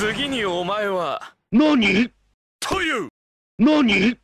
次にお前は。何？という。何？